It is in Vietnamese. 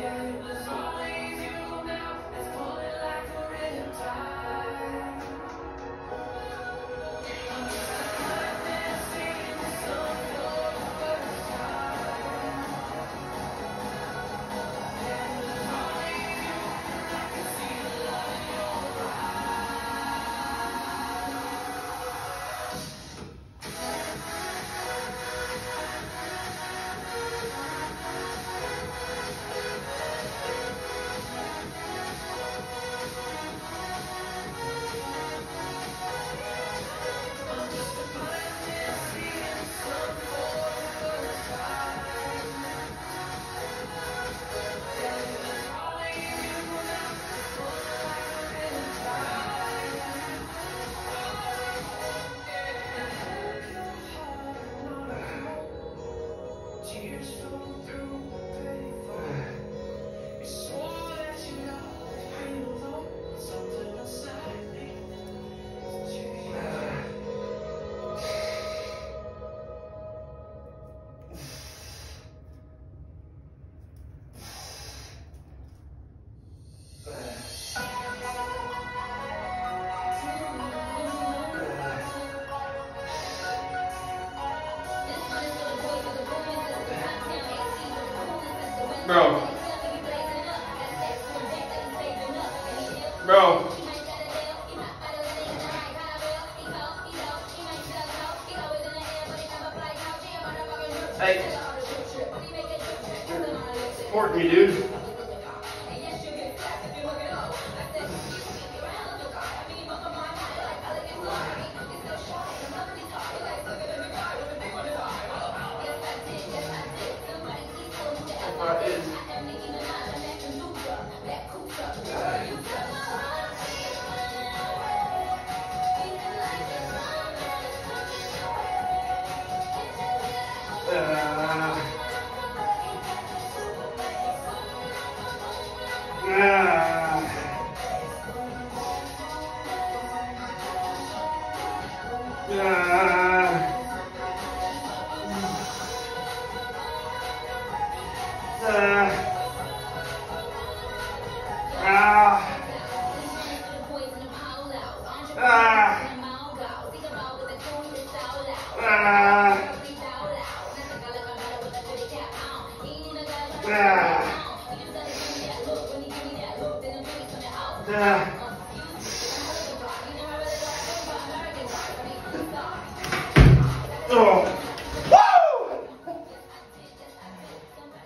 Yeah. tears Hey. Important you do. Yeah. Oh.